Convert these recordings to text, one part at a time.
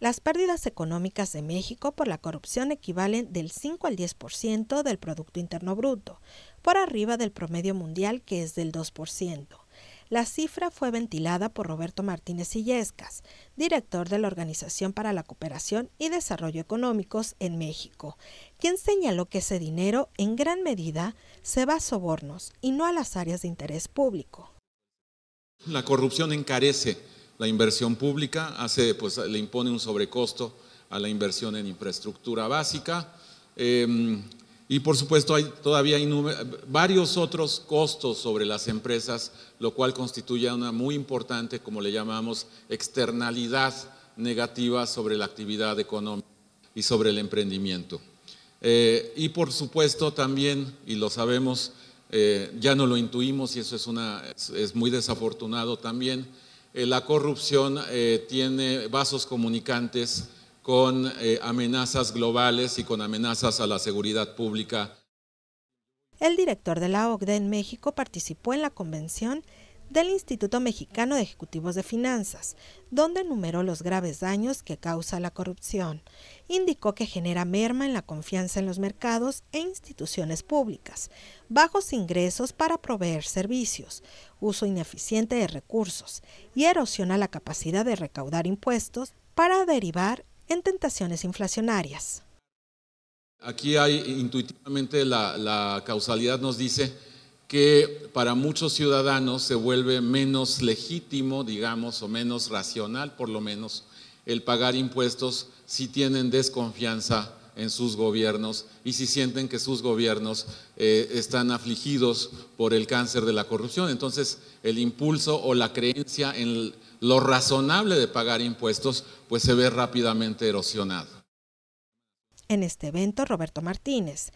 Las pérdidas económicas de México por la corrupción equivalen del 5 al 10% del Producto Interno Bruto, por arriba del promedio mundial que es del 2%. La cifra fue ventilada por Roberto Martínez Illescas, director de la Organización para la Cooperación y Desarrollo Económicos en México, quien señaló que ese dinero en gran medida se va a sobornos y no a las áreas de interés público. La corrupción encarece la inversión pública, hace, pues, le impone un sobrecosto a la inversión en infraestructura básica. Em, y por supuesto hay todavía varios otros costos sobre las empresas, lo cual constituye una muy importante, como le llamamos, externalidad negativa sobre la actividad económica y sobre el emprendimiento. Eh, y por supuesto también, y lo sabemos, eh, ya no lo intuimos y eso es, una, es muy desafortunado también, eh, la corrupción eh, tiene vasos comunicantes con eh, amenazas globales y con amenazas a la seguridad pública. El director de la OCDE en México participó en la convención del Instituto Mexicano de Ejecutivos de Finanzas, donde enumeró los graves daños que causa la corrupción. Indicó que genera merma en la confianza en los mercados e instituciones públicas, bajos ingresos para proveer servicios, uso ineficiente de recursos y erosiona la capacidad de recaudar impuestos para derivar en tentaciones inflacionarias. Aquí hay intuitivamente la, la causalidad nos dice que para muchos ciudadanos se vuelve menos legítimo, digamos, o menos racional, por lo menos, el pagar impuestos si tienen desconfianza en sus gobiernos y si sienten que sus gobiernos eh, están afligidos por el cáncer de la corrupción. Entonces, el impulso o la creencia en lo razonable de pagar impuestos, pues se ve rápidamente erosionado. En este evento, Roberto Martínez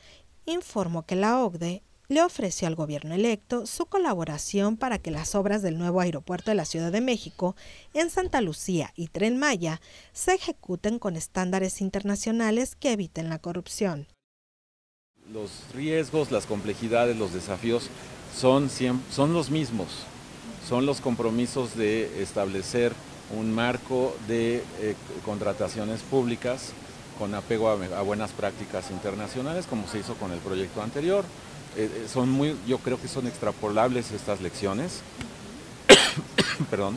informó que la OCDE le ofreció al gobierno electo su colaboración para que las obras del nuevo aeropuerto de la Ciudad de México en Santa Lucía y Tren Maya se ejecuten con estándares internacionales que eviten la corrupción. Los riesgos, las complejidades, los desafíos son, son los mismos. Son los compromisos de establecer un marco de eh, contrataciones públicas con apego a buenas prácticas internacionales, como se hizo con el proyecto anterior, eh, eh, son muy, yo creo que son extrapolables estas lecciones. Perdón.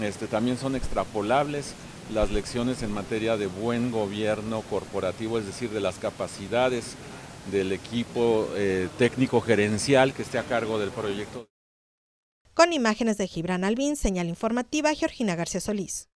Este, también son extrapolables las lecciones en materia de buen gobierno corporativo, es decir, de las capacidades del equipo eh, técnico gerencial que esté a cargo del proyecto. Con imágenes de Gibran Albín, señal informativa Georgina García Solís.